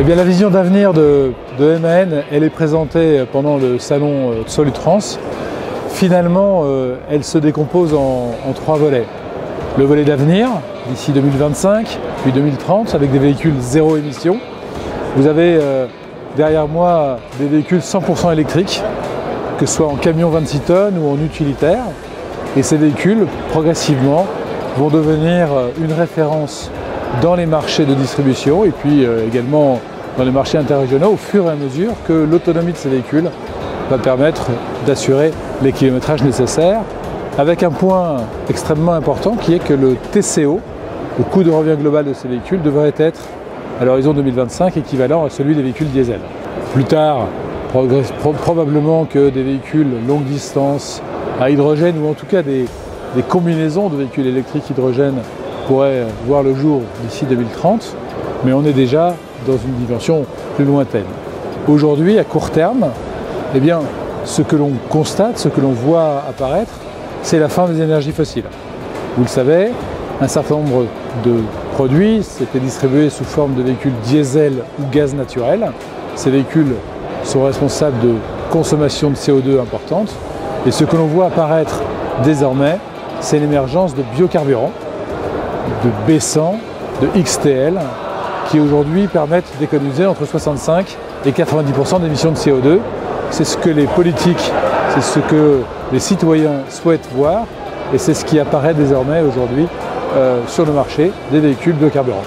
Eh bien, la vision d'avenir de, de, MAN, elle est présentée pendant le salon euh, Solutrans. Finalement, euh, elle se décompose en, en, trois volets. Le volet d'avenir, d'ici 2025, puis 2030, avec des véhicules zéro émission. Vous avez euh, derrière moi des véhicules 100% électriques, que ce soit en camion 26 tonnes ou en utilitaire. Et ces véhicules, progressivement, vont devenir une référence dans les marchés de distribution et puis euh, également dans les marchés interrégionaux au fur et à mesure que l'autonomie de ces véhicules va permettre d'assurer les kilométrages nécessaires avec un point extrêmement important qui est que le TCO, le coût de revient global de ces véhicules, devrait être à l'horizon 2025 équivalent à celui des véhicules diesel. Plus tard, probablement que des véhicules longue distance à hydrogène ou en tout cas des, des combinaisons de véhicules électriques hydrogène pourrait voir le jour d'ici 2030, mais on est déjà dans une dimension plus lointaine. Aujourd'hui, à court terme, eh bien, ce que l'on constate, ce que l'on voit apparaître, c'est la fin des énergies fossiles. Vous le savez, un certain nombre de produits s'étaient distribués sous forme de véhicules diesel ou gaz naturel. Ces véhicules sont responsables de consommation de CO2 importante. Et ce que l'on voit apparaître désormais, c'est l'émergence de biocarburants de B100, de XTL, qui aujourd'hui permettent d'économiser entre 65 et 90% d'émissions de CO2. C'est ce que les politiques, c'est ce que les citoyens souhaitent voir et c'est ce qui apparaît désormais aujourd'hui euh, sur le marché des véhicules de carburant.